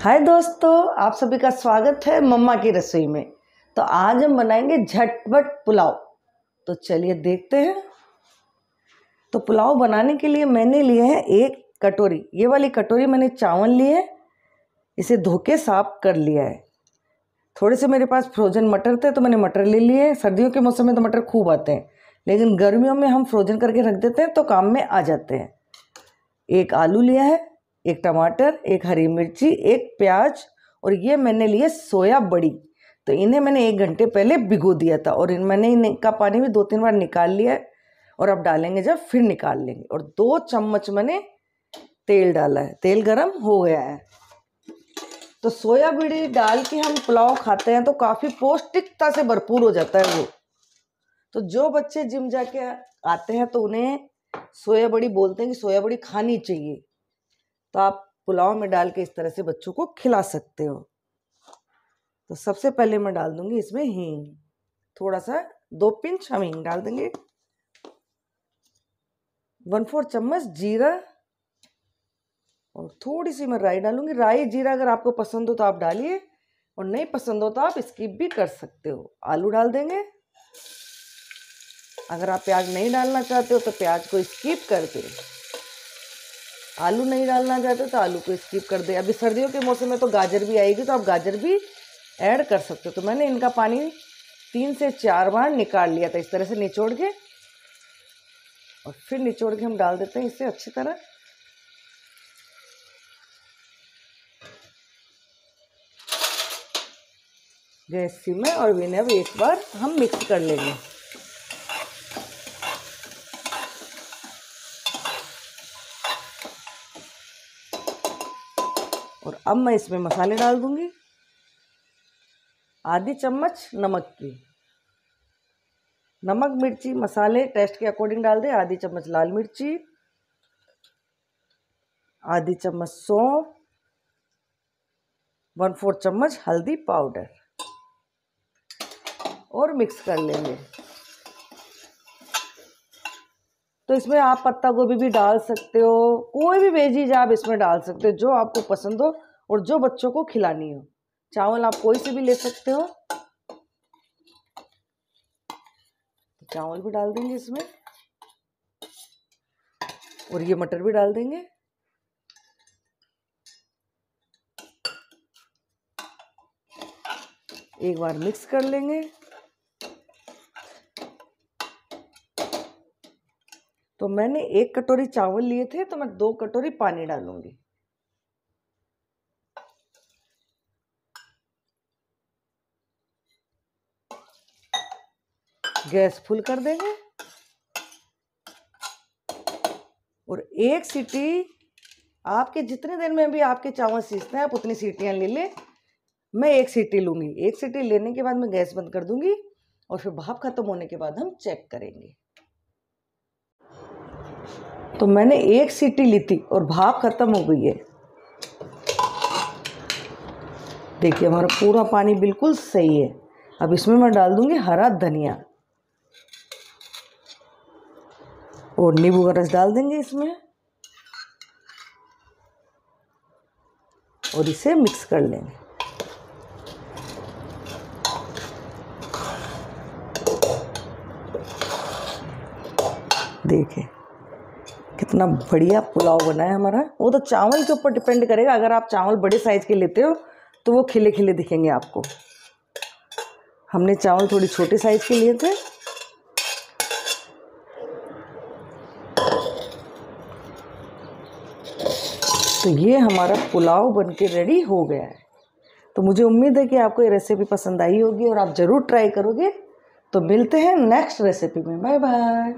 हाय दोस्तों, आप सभी का स्वागत है मम्मा की रसोई में। तो आज हम बनाएँगे झटपट पुलाव। तो चलिए देखते हैं। तो पुलाव बनाने के लिए मैंने लिए हैं एक कटोरी। ये वाली कटोरी मैंने चावल लिए इसे धो के साफ़ कर लिया है। थोड़े से मेरे पास फ्रोजन मटर थे तो मैंने मटर ले लिए सर्दियों के मौसम में तो मटर खूब आते हैं, लेकिन गर्मियों में हम फ्रोजन करके रख देते हैं तो काम में आ जाते हैं। एक आलू लिया है एक टमाटर, एक हरी मिर्ची, एक प्याज और ये मैंने लिए सोया बड़ी। तो इन्हें मैंने एक घंटे पहले भिगो दिया था और इन मैंने इनका पानी भी दो तीन बार निकाल लिया है और अब डालेंगे जब फिर निकाल लेंगे और दो चम्मच मैंने तेल डाला है। तेल गरम हो गया है। तो सोया बड़ी डाल के हम पुलाव खाते हैं तो काफ़ी पौष्टिकता से भरपूर हो जाता है वो। तो जो बच्चे जिम जाके आते हैं तो उन्हें सोया बड़ी बोलते हैं कि सोया बड़ी खानी चाहिए। तो आप पुलाव में डाल के इस तरह से बच्चों को खिला सकते हो। तो सबसे पहले मैं डाल दूँगी इसमें हींग। थोड़ा सा दो पिंच हम हींग डाल देंगे। वन फोर चम्मच जीरा। और थोड़ी सी मैं राई डालूँगी। राई, जीरा अगर आपको पसंद हो तो आप डालिए। और नहीं पसंद हो तो आप स्किप भी कर सकते हो। आलू डाल देंगे। अगर आप प्याज नहीं डालना चाहते हो तो प्याज को स्किप कर दें आलू नहीं डालना चाहते तो आलू को स्किप कर दे। अभी सर्दियों के मौसम में तो गाजर भी आएगी तो आप गाजर भी ऐड कर सकते हो। तो मैंने इनका पानी तीन से चार बार निकाल लिया था, इस तरह से निचोड़ के। और फिर निचोड़ के हम डाल देते हैं इसे अच्छी तरह। गैस में और विनेव एक बार हम मिक्स कर लेंगे। और अब मैं इसमें मसाले डाल दूँगी। आधी चम्मच नमक की। नमक, मिर्ची, मसाले टेस्ट के अकॉर्डिंग डाल दें। आधी चम्मच लाल मिर्ची, आधी चम्मच सौंफ, वन फोर चम्मच हल्दी पाउडर। और मिक्स कर लेंगे। तो इसमें आप पत्ता गोभी भी डाल सकते हो, कोई भी वेजीज आप इसमें डाल सकते हो, जो आपको पसंद हो और जो बच्चों को खिलानी हो। चावल आप कोई से भी ले सकते हो। तो चावल भी डाल देंगे इसमें। और ये मटर भी डाल देंगे। एक बार मिक्स कर लेंगे। तो मैंने एक कटोरी चावल लिए थे तो मैं दो कटोरी पानी डालूँगी। गैस फुल कर देंगे। और एक सीटी, आपके जितने देर में भी आपके चावल सीजते हैं, आप उतनी सीटियाँ ले लें। मैं एक सीटी लूँगी। एक सीटी लेने के बाद मैं गैस बंद कर दूँगी और फिर भाप खत्म होने के बाद हम चेक करेंगे। तो मैंने एक सीटी ली थी और भाप ख़त्म हो गई है। देखिए, हमारा पूरा पानी बिल्कुल सही है। अब इसमें मैं डाल दूँगी हरा धनिया। और नींबू का रस डाल देंगे इसमें। और इसे मिक्स कर लेंगे। देखिए कितना बढ़िया पुलाव बना है हमारा। वो तो चावल के ऊपर डिपेंड करेगा। अगर आप चावल बड़े साइज़ के लेते हो तो वो खिले खिले दिखेंगे आपको। हमने चावल थोड़ी छोटे साइज़ के लिए थे। तो ये हमारा पुलाव बन के रेडी हो गया है। तो मुझे उम्मीद है कि आपको ये रेसिपी पसंद आई होगी और आप ज़रूर ट्राई करोगे। तो मिलते हैं नेक्स्ट रेसिपी में। Bye bye